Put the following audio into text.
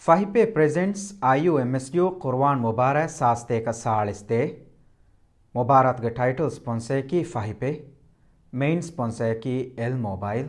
Fahipe presents IUMSU Quran Mubarak Sasteka Saliste. Mubarak ge title sponsor ki Fahipe. Main sponsor ki El Mobile.